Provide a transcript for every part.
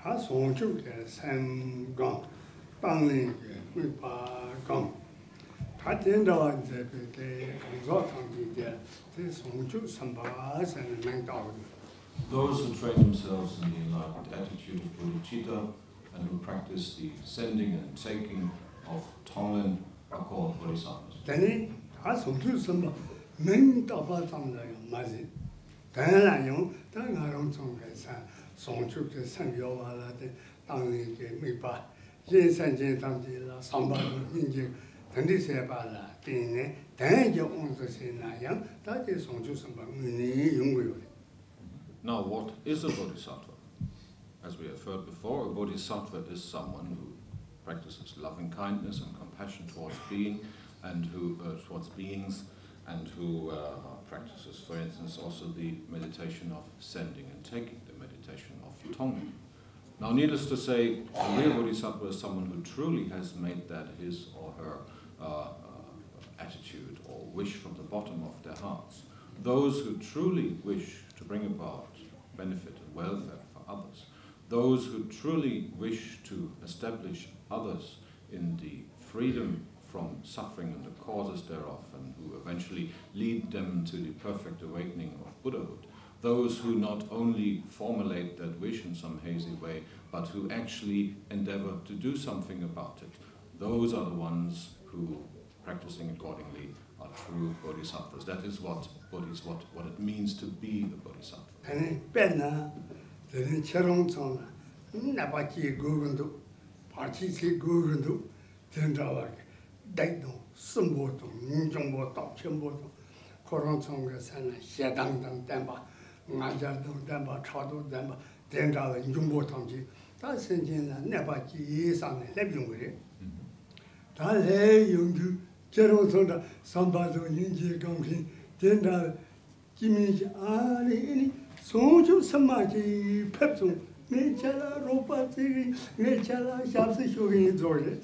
다 송주게 삼강 땅링게 위바강 다 된다 이제 그때 공사 당기게 그 송주 삼바선 맹다고 Those who train themselves in the enlightened attitude of bodhicitta and who practice the sending and taking of Tonglen are called bodhisattvas. 되니 다 송주 삼바 맹다바 삼나요 맞지 당연히요 당하롱 총에 送出去上药啊啦的，当然个没把，人生间当地啦，上班的民警，等的上班啦，对呢，但就工作是那样，大家送出什么，你用不用的？Now what is a bodhisattva? As we have heard before, a bodhisattva is someone who practices loving kindness and compassion towards being and who uh, towards beings and who uh, practices, for instance, also the meditation of sending and taking, the meditation of tonglen. Now, needless to say, a real bodhisattva is someone who truly has made that his or her uh, uh, attitude or wish from the bottom of their hearts. Those who truly wish to bring about benefit and welfare for others, those who truly wish to establish others in the freedom from suffering and the causes thereof, and who eventually lead them to the perfect awakening of Buddhahood. Those who not only formulate that wish in some hazy way, but who actually endeavor to do something about it. Those are the ones who, practicing accordingly, are true bodhisattvas. That is what bodhis, what, what it means to be a bodhisattva. And then. dāi dōng, sīm bō dōng, nī chōng bō dōng, chīm bō dōng, kōrōng chōng gā sā na xie dāng dāng dāng bā, ngā jā dōng dāng bā, chā dō dāng bā, dāng dā wā nī chōng bō dōng jī, dā sēn jīn nā nē bā jī yī sā nā lēb yōng rī. dā lē yōng jū, jē rō sō dā, sāng bā dō yīng jī gāng kī, dāng dā jī mī jī ā rī yī nī, sōng chū sā mā jī pēp sōng, ngē chā rā rō bā jī ngē chā rā xā sī shō kī yī dzō rī.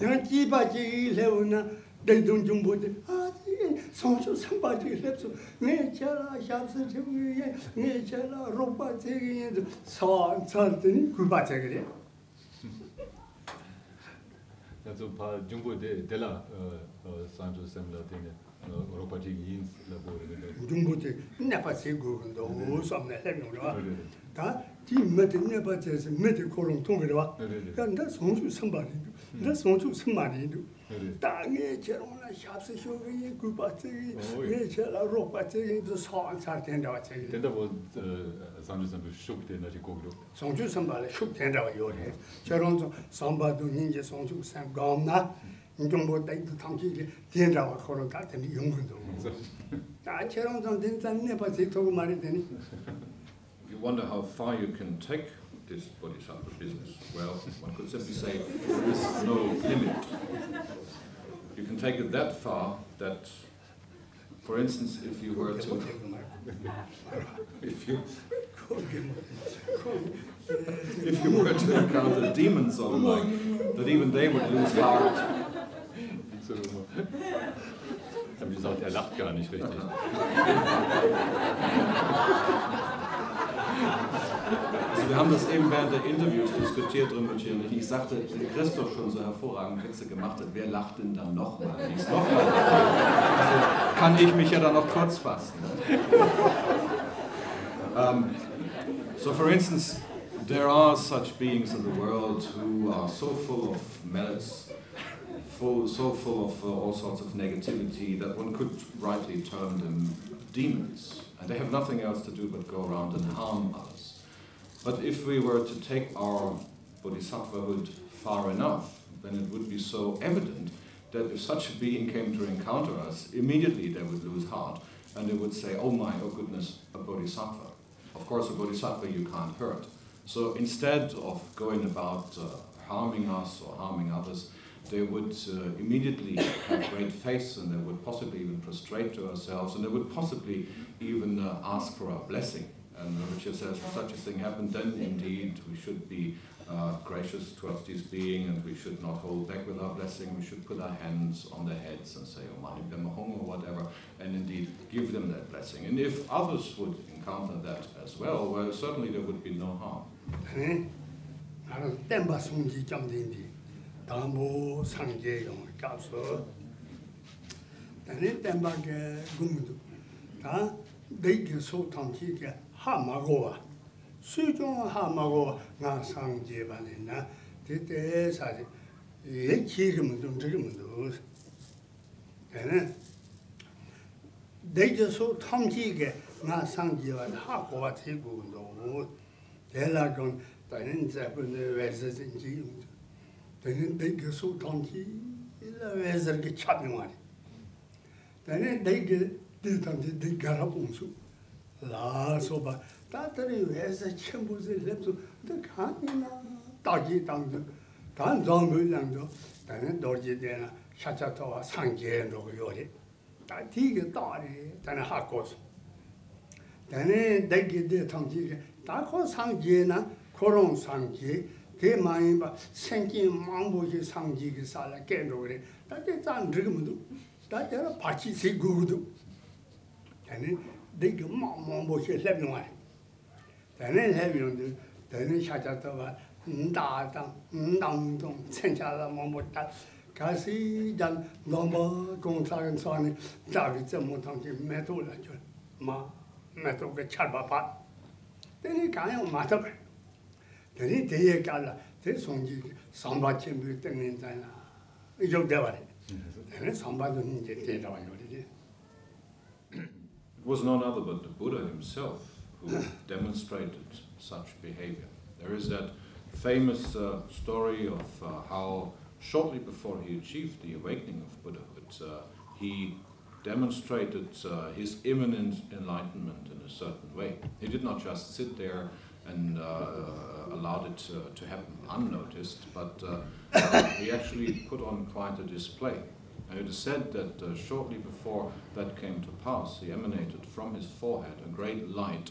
yang chi ba chi yi le wu na dai dung chung bu de a chi song chu sang ba chi le chu ne cha la sha su chi wu ye ne cha la ro ba chi gi ye sa sa de ku ba cha ge ya zo pa chung bu de de la san chu sem la de ro ba chi gi la bu de chung bu de ne pa chi gu gu do sam ne le mi ro da 로 다 뒤메데 네바제스 메데 코롱 통그려와 근데 송주 선발인도 나 송주 선발인도 땅에 제로나 샵스 쇼기 구바체 네 제라 로바체 저 사안 된다 와체 Denn da wo Sancho Semla schub den die Goglo. 송주 선발에 슉 된다고 요래 저런 선발도 인제 송주 선 감나 인정보 때도 당시 된다고 그런 같은 연구도 다 저런 좀 된다는 네바세 도구 말이 되니 You wonder how far you can take this bodhisattva business. Well, one could simply say there is no limit. You can take it that far that, for instance, if you were to, if you, if you were to encounter demons or the like, that even they would lose heart. Ich habe gesagt, er lacht gar nicht richtig. Also wir haben das eben während der Interviews diskutiert, Rinpoche und ich. Ich sagte, wenn Christoph schon so hervorragend Witze gemacht hat, wer lacht denn dann nochmal? Noch mal. also kann ich mich ja dann noch kurz fassen. Um, so for instance, there are such beings in the world who are so full of malice, full, so full of uh, all sorts of negativity that one could rightly term them demons. And they have nothing else to do but go around and harm others. But if we were to take our bodhisattvahood far enough, then it would be so evident that if such a being came to encounter us, immediately they would lose heart and they would say, oh my, oh goodness, a bodhisattva. Of course, a bodhisattva you can't hurt. So instead of going about uh, harming us or harming others, they would uh, immediately have great faith and they would possibly even prostrate to ourselves and they would possibly even uh, ask for our blessing. And Rinpoche says, if such a thing happened, then indeed we should be uh, gracious towards this being and we should not hold back with our blessing. We should put our hands on their heads and say, Oh, Mani Pema Hong or whatever, and indeed give them that blessing. And if others would encounter that as well, where certainly there would be no harm. 담보 상계용 값서 나는 땜바게 군도 다 내게 소통기게 하마고와 수종 하마고 나 상제반이나 그때 사실 예 기름은 좀 저금도 나는 내게 소통기게 나 상제반 하고와 되고도 대라건 다른 자분의 외세진지 다른 내게 소통기 일라 외세게 차병하리 다른 내게 뒤단지 내가라 봉수 라소바 다들이 외세 첨부세 랩수 더 강이나 따지 당도 단 정물량도 다른 도지대나 샤차토와 상계로 요리 다 뒤게 따리 다른 하고서 다른 내게 대통지 다코 상계나 그런 상계 kē māyī bā sēngkī māngbō kī sāngjī kī sāla kē rō rē tā tē tā nirg mūdō tā tē rā pāchī sē gu gu dō tēne dē kī māngbō kī lēb yōng ā tēne lēb yōng dō tēne shā chā tō bā ndā tā ndā mū tōng sēng chā rā māngbō tā kā sī jā nōmbā gōng sā gāng sā nē dā kī tsē mū tāng kī mē tō rā chō mā mē tō kī chā bā pā tēne kā yōng mā tā bā 되니 가요 맞아 되니 대에 갈라 대 송지 삼바 쳔부 때문에 다나 이쪽 대바래 되니 삼바도 이제 대다와 요리지 It was none other but the Buddha himself who demonstrated such behavior. There is that famous uh, story of uh, how shortly before he achieved the awakening of Buddhahood, uh, he demonstrated uh, his imminent enlightenment in a certain way. He did not just sit there and uh, allowed it uh, to happen unnoticed, but uh, he actually put on quite a display. And it is said that uh, shortly before that came to pass, he emanated from his forehead a great light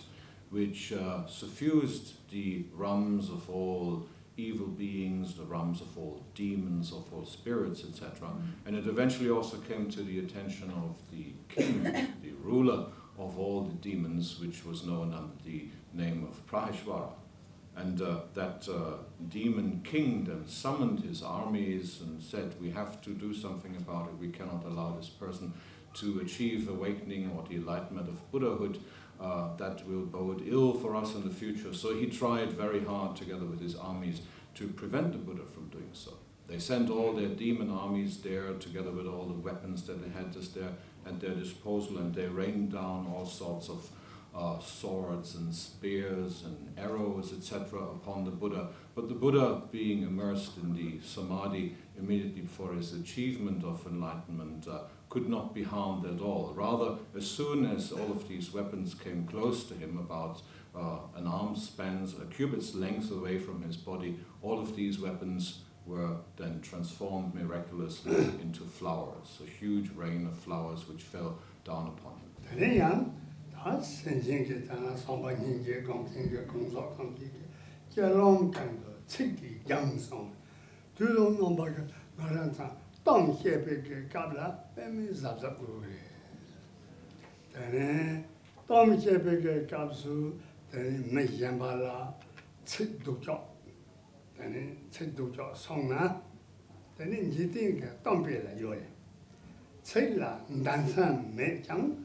which uh, suffused the realms of all evil beings, the realms of all demons, of all spirits, etc. And it eventually also came to the attention of the king, the ruler of all the demons, which was known under the name of Praheshwara. And uh, that uh, demon king then summoned his armies and said, We have to do something about it. We cannot allow this person to achieve awakening or the enlightenment of Buddhahood. Uh, that will bode ill for us in the future. So he tried very hard, together with his armies, to prevent the Buddha from doing so. They sent all their demon armies there, together with all the weapons that they had just there at their disposal, and they rained down all sorts of uh, swords and spears and arrows, etc., upon the Buddha. But the Buddha, being immersed in the samadhi immediately before his achievement of enlightenment, uh, could not be harmed at all. Rather, as soon as all of these weapons came close to him, about uh, an arm's span, a cubit's length away from his body, all of these weapons were then transformed miraculously into flowers, a huge rain of flowers which fell down upon him. ā sēnshēn kē tā nā sōmbā kēng kē gōng kēng kē gōng sō kāng kē kē kē rōng kāng kē cik kē yāng sōng tū rōng nōng bā kē ngā rāng tā tōng kē pē kē kāp rā pē mē zāp zāp kū kē tā nē tōng kē pē kē kāp sū tā nē mē yāng bā rā cik dō chō tā nē cik dō chō sōng nā tā nē jī tīng kē tōng pē rā yō rē cik rā ndān sā mē kāng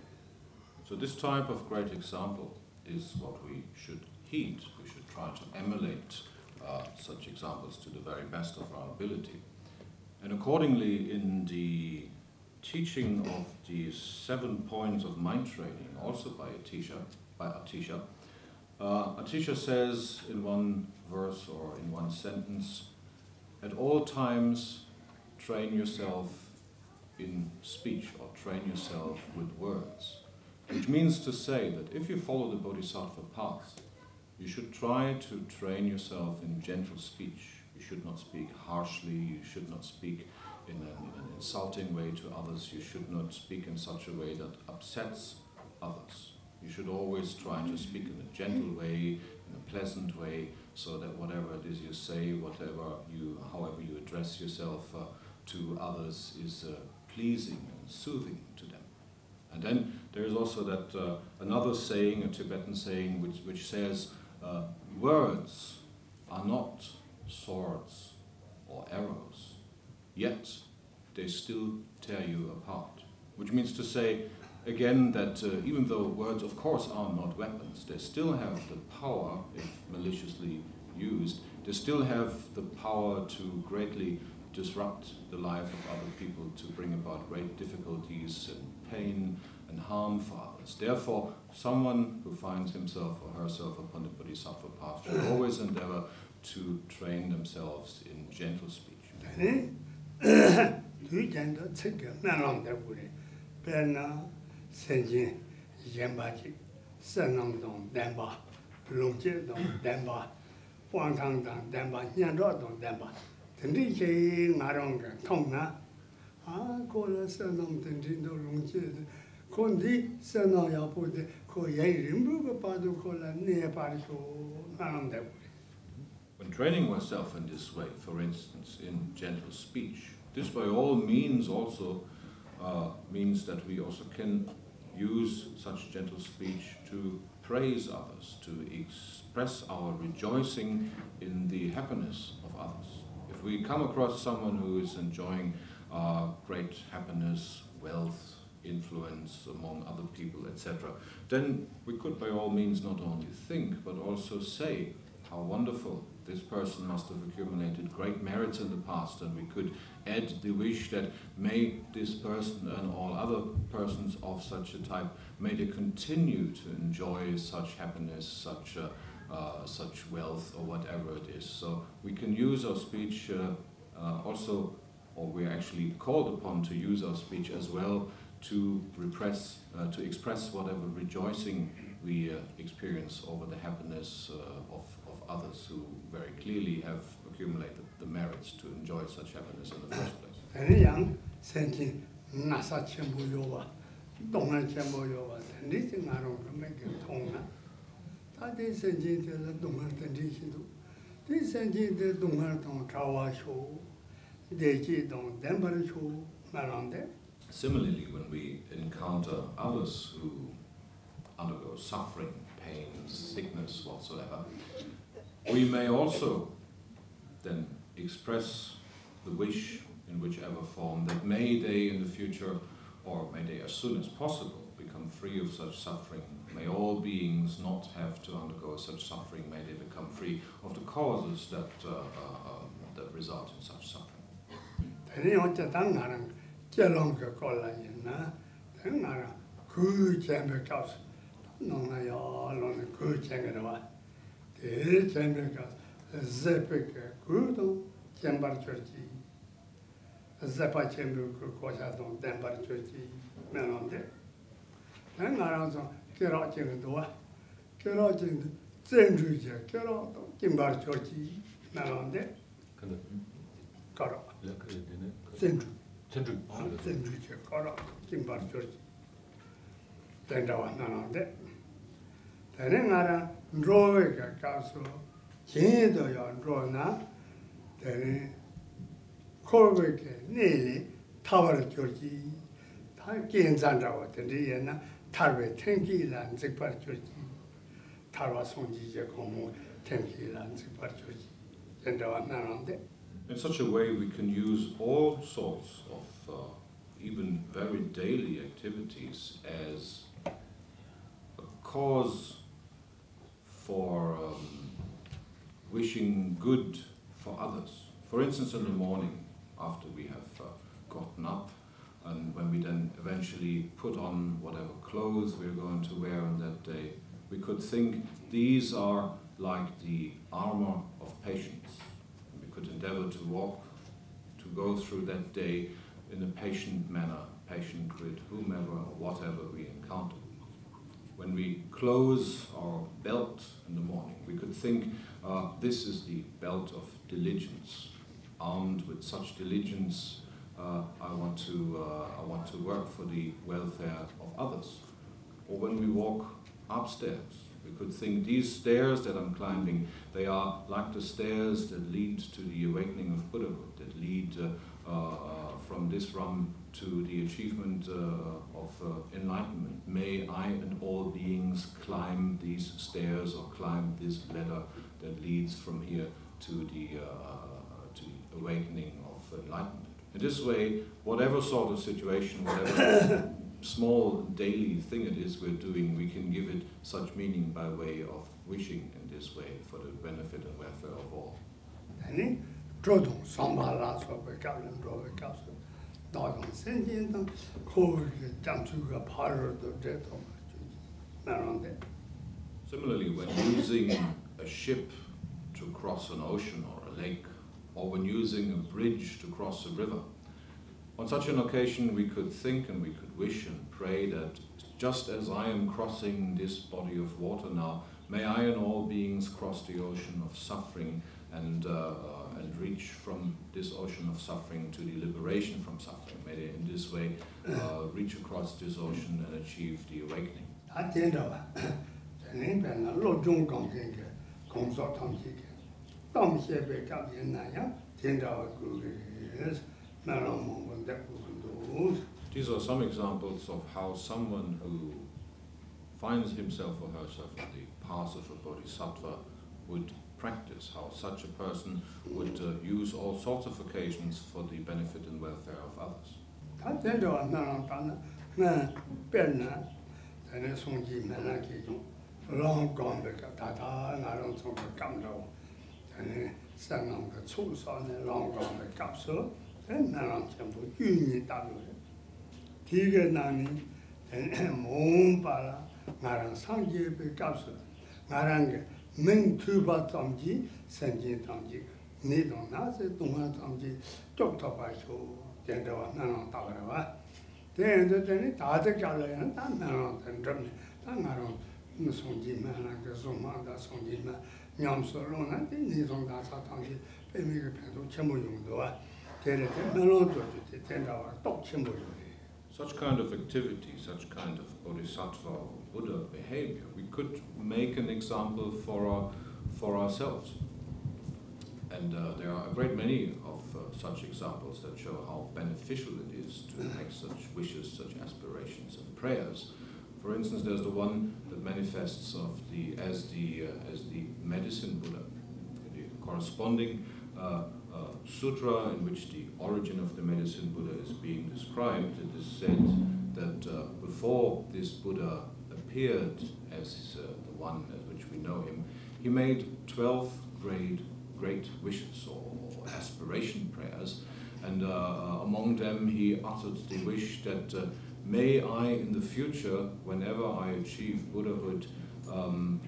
So this type of great example is what we should heed. We should try to emulate uh, such examples to the very best of our ability. And accordingly, in the teaching of these seven points of mind training, also by Atisha, by Atisha, uh, Atisha says in one verse or in one sentence, at all times train yourself in speech or train yourself with words. Which means to say that if you follow the Bodhisattva path, you should try to train yourself in gentle speech. You should not speak harshly, you should not speak in an, in an insulting way to others, you should not speak in such a way that upsets others. You should always try to speak in a gentle way, in a pleasant way, so that whatever it is you say, whatever you, however you address yourself uh, to others is uh, pleasing and soothing to them. And then there is also that uh, another saying, a Tibetan saying, which, which says, uh, words are not swords or arrows, yet they still tear you apart. Which means to say, again, that uh, even though words, of course, are not weapons, they still have the power, if maliciously used, they still have the power to greatly disrupt the life of other people, to bring about great difficulties and pain and harm for others. Therefore, someone who finds himself or herself upon the Bodhisattva path should always endeavor to train themselves in gentle speech. 아 고라 선놈 던진도 롱제 콘디 선노야 보데 코 예림부가 봐도 콜라 네 바리소 나는데 When training oneself in this way, for instance, in gentle speech, this by all means also uh, means that we also can use such gentle speech to praise others, to express our rejoicing in the happiness of others. If we come across someone who is enjoying great happiness, wealth, influence among other people, etc., then we could by all means not only think, but also say how wonderful this person must have accumulated great merits in the past, and we could add the wish that may this person and all other persons of such a type, may they continue to enjoy such happiness, such uh, uh, such wealth, or whatever it is. So we can use our speech uh, uh also or we're actually called upon to use our speech as well to repress, uh, to express whatever rejoicing we uh, experience over the happiness uh, of, of others who very clearly have accumulated the merits to enjoy such happiness in the first place. Similarly, when we encounter others who undergo suffering, pain, sickness, whatsoever, we may also then express the wish in whichever form that may they in the future, or may they as soon as possible, become free of such suffering. May all beings not have to undergo such suffering. May they become free of the causes that, uh, uh, um, that result in such suffering. peri yon che tang nga rang che long ke ko la yin na. Tang nga rang ku chen pe kao su nong na yo long na ku chen ke rwa. Te chen pe kao su ze pe ke ku tong chen bar chur chi. Ze pa chen pe ku ko cha tong ten bar chur chi. Me long de tang nga rang zong ke rao chen ke duwa ke rao chen ke zen chu che ke rao tong kin bar chur chi. Me long de karo 센주 센주 센주 제 가라. 김바르 저지 된다와 나는데. 되는 나라 로웨가 가서 진도 요 로나 되는 코르베게 내리 타바르 저지 다 괜찮다고 되는데 얘나 타르베 탱기란 즉바르 저지 타르와 송지제 고모 탱기란 즉바르 저지 된다와 나는데. In such a way, we can use all sorts of uh, even very daily activities as a cause for um, wishing good for others. For instance, in the morning, after we have uh, gotten up, and when we then eventually put on whatever clothes we're going to wear on that day, we could think these are like the armor of patience could endeavor to walk, to go through that day in a patient manner, patient with whomever or whatever we encounter. when we close our belt in the morning, we could think uh, this is the belt of diligence. Armed with such diligence, uh, I, want to, uh, I want to work for the welfare of others. Or when we walk upstairs, we could think these stairs that I'm climbing, they are like the stairs that lead to the awakening of Buddhahood, that lead uh, uh, from this realm to the achievement uh, of uh, enlightenment. May I and all beings climb these stairs or climb this ladder that leads from here to the, uh, to the awakening of enlightenment. In this way, whatever sort of situation, whatever small daily thing it is we're doing, we can give it such meaning by way of wishing in this way for the benefit and welfare of all. Similarly, when using a ship to cross an ocean or a lake, or when using a bridge to cross a river, on such an occasion, we could think and we could wish and pray that just as I am crossing this body of water now, may I and all beings cross the ocean of suffering and, uh, and reach from this ocean of suffering to the liberation from suffering. May they in this way uh, reach across this ocean and achieve the awakening. These are some examples of how someone who finds himself or herself in the path of a bodhisattva would practice, how such a person would uh, use all sorts of occasions for the benefit and welfare of others. 나랑 전부 균이 따로 되게 나는 몸 봐라 나랑 상제의 값을 나랑 맹 투바 담지 생제 담지 네도 나세 동화 담지 쪽더 봐쇼 된다와 나랑 따라 봐 된데 되니 다들 잘라야 다 나랑 된다 다 나랑 송지만 하나 송마다 송지만 냠소로나 네 송다 사탕지 배미가 배도 제모 용도와 Such kind of activity, such kind of bodhisattva or Buddha behavior, we could make an example for, our, for ourselves. And uh, there are a great many of uh, such examples that show how beneficial it is to make such wishes, such aspirations and prayers. For instance, there's the one that manifests of the, as, the, uh, as the medicine Buddha, the corresponding uh, sutra in which the origin of the medicine Buddha is being described, it is said that uh, before this Buddha appeared as uh, the one as which we know him, he made 12 great, great wishes or, or aspiration prayers, and uh, uh, among them he uttered the wish that uh, may I in the future, whenever I achieve Buddhahood, um,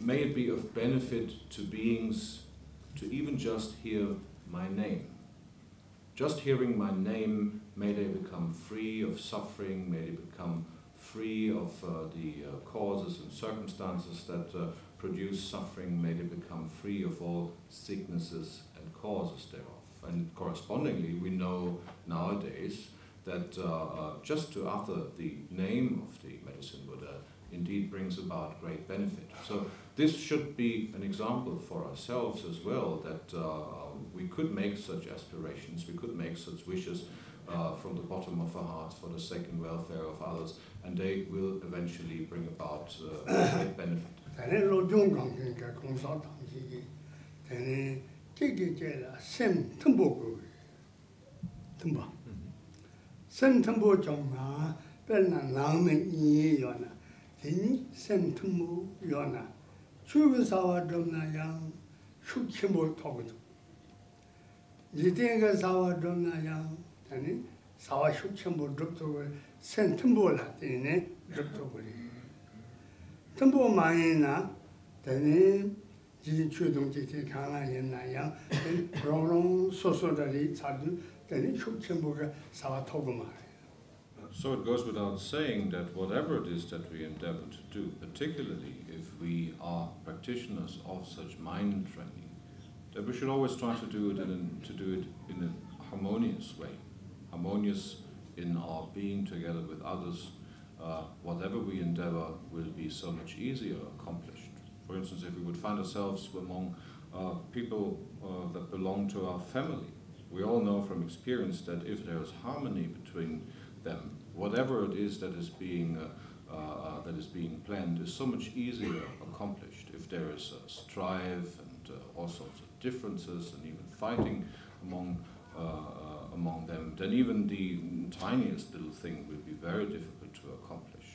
may it be of benefit to beings to even just hear my name. Just hearing my name, may they become free of suffering, may they become free of uh, the uh, causes and circumstances that uh, produce suffering, may they become free of all sicknesses and causes thereof. And correspondingly, we know nowadays that uh, uh, just to utter the name of the medicine Buddha indeed brings about great benefit. So this should be an example for ourselves as well, that uh, we could make such aspirations, we could make such wishes uh, from the bottom of our hearts for the sake and welfare of others, and they will eventually bring about uh, great benefit. Sen tumbo chūbi sāwa dhūmna yāng shū kīmbu tōgidhū. Jidhīnga sāwa dhūmna yāng tani sāwa shū kīmbu dhūp tōgu sen tūmbu lā tani nē dhūp tōgu rī. Tūmbu māngi na tani jidhī chūdhūng jidhī kāna yin na yāng tani rōng rōng sō sō dhā rī chādhū tani shū kīmbu kā sāwa tōgu mā rī. So it goes without saying that whatever it is that we endeavor to do, particularly we are practitioners of such mind training, that we should always try to do it in to do it in a harmonious way, harmonious in our being together with others. Uh, whatever we endeavor will be so much easier accomplished. For instance, if we would find ourselves among uh, people uh, that belong to our family, we all know from experience that if there is harmony between them, whatever it is that is being uh, uh, that is being planned is so much easier accomplished. If there is a strife and uh, all sorts of differences and even fighting among uh, uh, among them, then even the tiniest little thing will be very difficult to accomplish.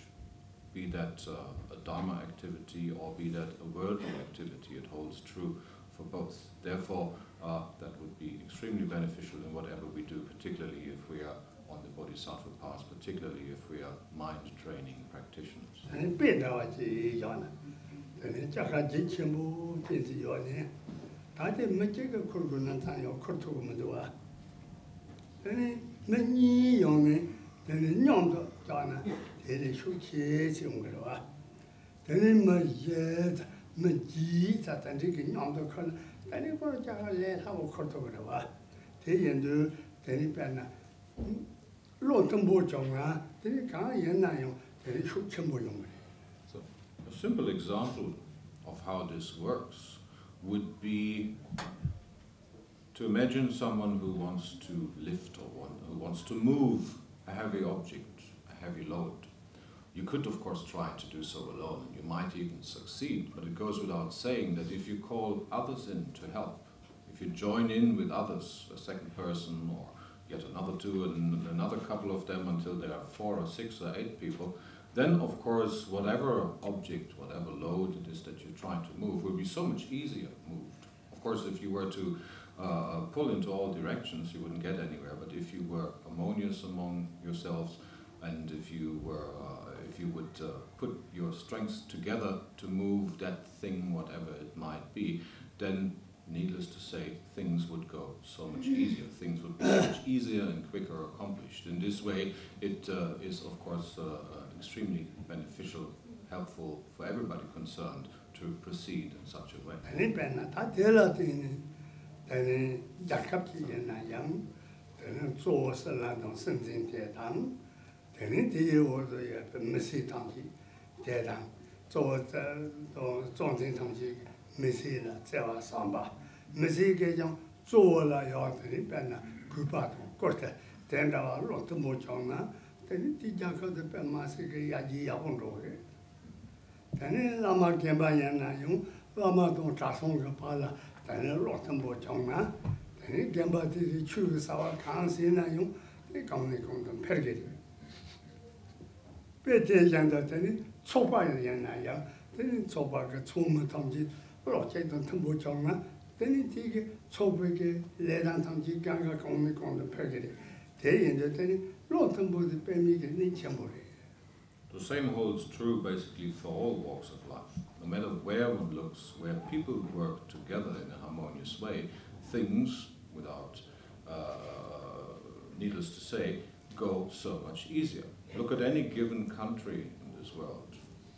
Be that uh, a dharma activity or be that a worldly activity, it holds true for both. Therefore, that would be extremely beneficial in whatever we do, particularly if we are on the bodhisattva path, particularly if we are mind training practitioners. Ani pe da wa ji ya na. Ani cha ra ji chen bu ji ji yo ne. Da de me ji ge kur gu nan tan yo kur tu mu do wa. Ani me ni yo ne, de ni nyong do ja na. De de shu qi ji mu ge wa. De ni me ye me ji ta tan ji ge nyong do kur. Da ni ko cha ra le ha wo kur tu ge wa. De yin du de ni pe na So, a simple example of how this works would be to imagine someone who wants to lift or one, who wants to move a heavy object, a heavy load. You could, of course, try to do so alone. And you might even succeed, but it goes without saying that if you call others in to help, if you join in with others, a second person or get another two and another couple of them until there are four or six or eight people, then of course whatever object, whatever load it is that you're trying to move will be so much easier moved. Of course if you were to uh, pull into all directions you wouldn't get anywhere, but if you were harmonious among yourselves and if you were uh, if you would uh, put your strengths together to move that thing, whatever it might be, then needless to say, things would go so much easier. Things would be much easier and quicker accomplished. In this way, it uh, is, of course, uh, uh, extremely beneficial, helpful for everybody concerned to proceed in such a way. misi la tsewa samba. Misi ke yang tsuwa la yaw tani pena gupa tong korte, tenda wa lotu mo chong na, tani ti jaka de pe masi ke yaji yawon roge. Tani lama kenpa yan na yung, lama tong chasong ke pa la, tani lotu mo chong na, tani kenpa ti ti chu sawa kansi na yung, tani kamni kong tong pergeri. Pe ten yanda tani tsopa yan na yang, tani tsopa ke tsuma tong ji, The same holds true basically for all walks of life. No matter where one looks, where people work together in a harmonious way, things, without uh, needless to say, go so much easier. Look at any given country in this world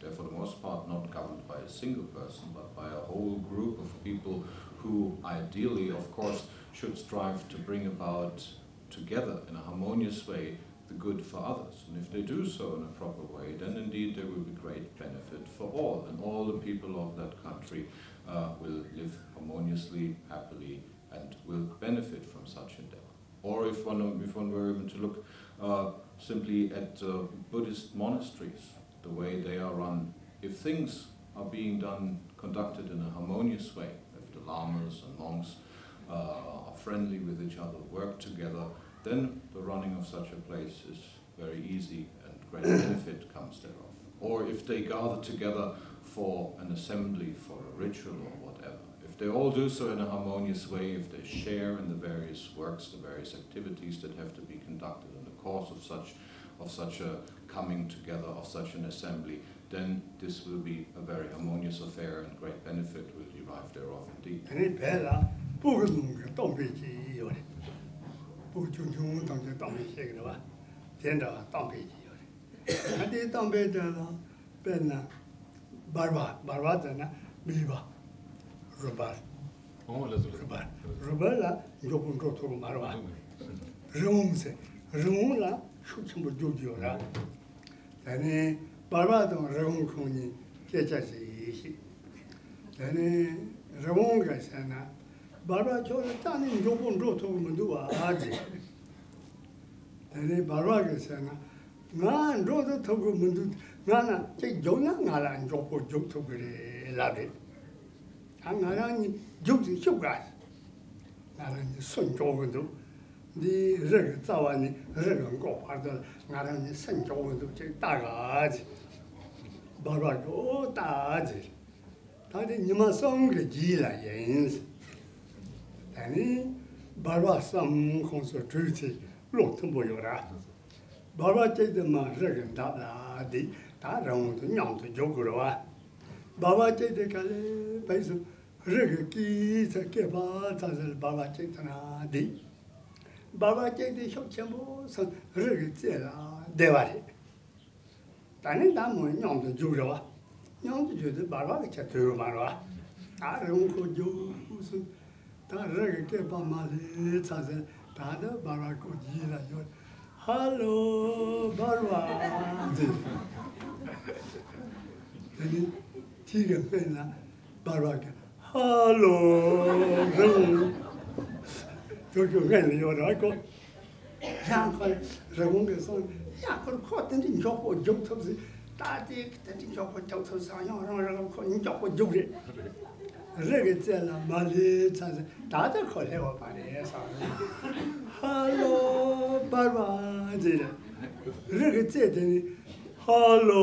they're for the most part not governed by a single person, but by a whole group of people who ideally, of course, should strive to bring about together in a harmonious way the good for others. And if they do so in a proper way, then indeed there will be great benefit for all, and all the people of that country uh, will live harmoniously, happily, and will benefit from such endeavor. Or if one, if one were even to look uh, simply at uh, Buddhist monasteries, the way they are run. If things are being done, conducted in a harmonious way, if the lamas and monks uh, are friendly with each other, work together, then the running of such a place is very easy and great benefit comes thereof. Or if they gather together for an assembly, for a ritual or whatever, if they all do so in a harmonious way, if they share in the various works, the various activities that have to be conducted in the course of such of such a coming together of such an assembly, then this will be a very harmonious affair and great benefit will derive thereof indeed. 된다 땅배지요. 아디 땅배잖아. 배나 바바 바바잖아. 미바. 로바. 어, 라서. 로바. 로바라 요분 로토로 말와. 르웅세. 르웅라 슈침부 조지오라. 다네 바바도 르웅 콩니 깨자시. 다네 르웅가 sana 바바 저는 따는 요분 로토로 문두와 아지. 다네 바바가 sana ngā rōdō tōku mūndu, ngā nā, 你这个早晚呢，这个我反正俺让你生交温度就打个去，把把肉打去，他的你们送个鸡了人是，但你把把三公司出去，路都没有了，把把这个嘛这个打打的，打然后就娘就交过了哇，把把这个看嘞，白说这个鸡在给把咱是把把这个拿的。 rāgā kī sā kē pā tsā sā bārvā chayate nā dī. bārvā chayate shok chēmbō sā rāgā tsē rā dēvā rī. tā nī tā mō ñāng tu yogu rā. ñāng tu yogu bārvā kā chā tu yogu mā rā. tā rāngu kō yogu sū, tā rāgā kē pā mā lī tsā sā, tā dā bārvā kō jī rā yogu. 할로 바르와 아니 티가 빼나 바르와 할로 르 저기 왜 요라고 양걸 르공게 손 양걸 코든지 저거 좀톱지 다디 그때 저거 저거 상영 그런 거 저거 저거 rīgī tsēlā mālī tsānsī, tātā kōlē wā pārē sāngā. Hālō bārvā jīrā, rīgī tsē tēnī, hālō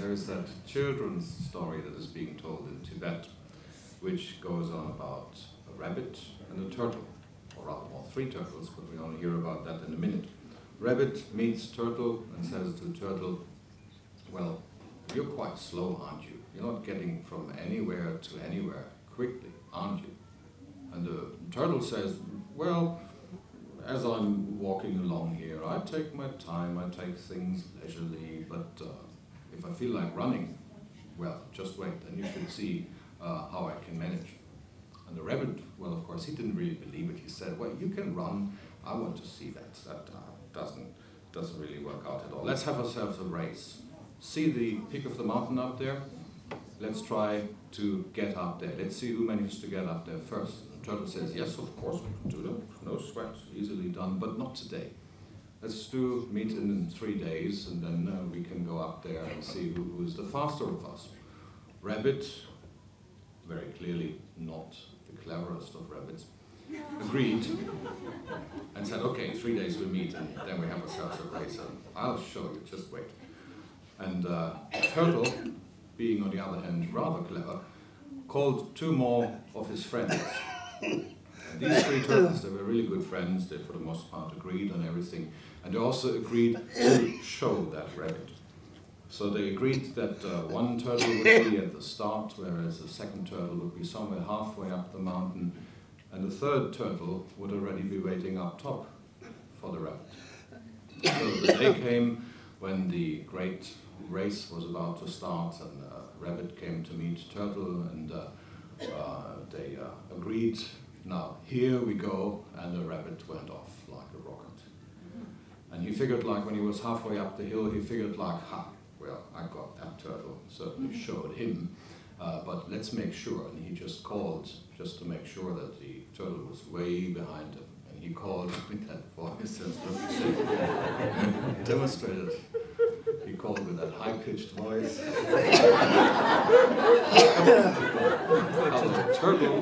There is that children's story that is being told in Tibet, which goes on about a rabbit and a turtle, or rather, well, three turtles, but we only hear about that in a minute. Rabbit meets turtle and says to the turtle, well, you're quite slow, aren't you? You're not getting from anywhere to anywhere quickly, aren't you? And the turtle says, well, as I'm walking along here, I take my time, I take things leisurely, but uh, if I feel like running, well, just wait, and you should see uh, how I can manage. And the rabbit, well, of course, he didn't really believe it. He said, well, you can run. I want to see that. That uh, doesn't, doesn't really work out at all. Let's have ourselves a race. See the peak of the mountain up there? let's try to get up there. Let's see who manages to get up there first. The turtle says, yes, of course, we can do that. No sweat, easily done, but not today. Let's do meet in three days, and then uh, we can go up there and see who, who is the faster of us. Rabbit, very clearly not the cleverest of rabbits, agreed and said, okay, three days we meet, and then we have ourselves a race, and I'll show you, just wait. And uh, Turtle being on the other hand rather clever, called two more of his friends. And these three turtles, they were really good friends, they for the most part agreed on everything, and they also agreed to show that rabbit. So they agreed that uh, one turtle would be at the start, whereas the second turtle would be somewhere halfway up the mountain, and the third turtle would already be waiting up top for the rabbit. So the day came when the great race was about to start, and uh, Rabbit came to meet Turtle, and uh, uh, they uh, agreed. Now here we go, and the rabbit went off like a rocket. And he figured, like when he was halfway up the hill, he figured, like, ha, well, I got that turtle. Certainly showed him. Uh, but let's make sure. And he just called just to make sure that the turtle was way behind him. And he called with that voice and demonstrated He called with that high-pitched voice. How the turtle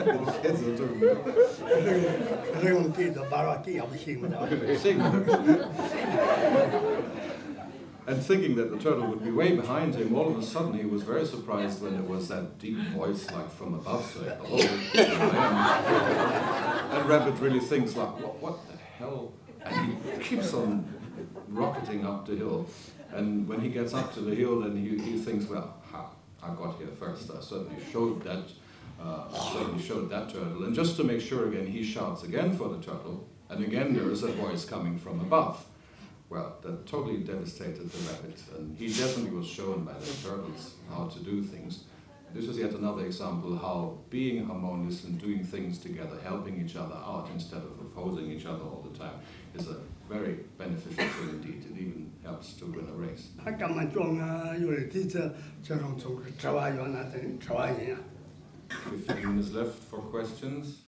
And thinking that the turtle would be way behind him, all of a sudden he was very surprised when there was that deep voice like from above saying, oh, hello, And Rabbit really thinks like, what, what the hell? And he keeps on rocketing up the hill. And when he gets up to the hill, then he, he thinks, well, ha, I got here first. I certainly showed that uh, I certainly showed that turtle. And just to make sure again, he shouts again for the turtle. And again, there is a voice coming from above. Well, that totally devastated the rabbit, and he definitely was shown by the turtles how to do things. This is yet another example how being harmonious and doing things together, helping each other out instead of opposing each other all the time, is a very beneficial thing indeed. It even helps to win a race. 15 minutes left for questions.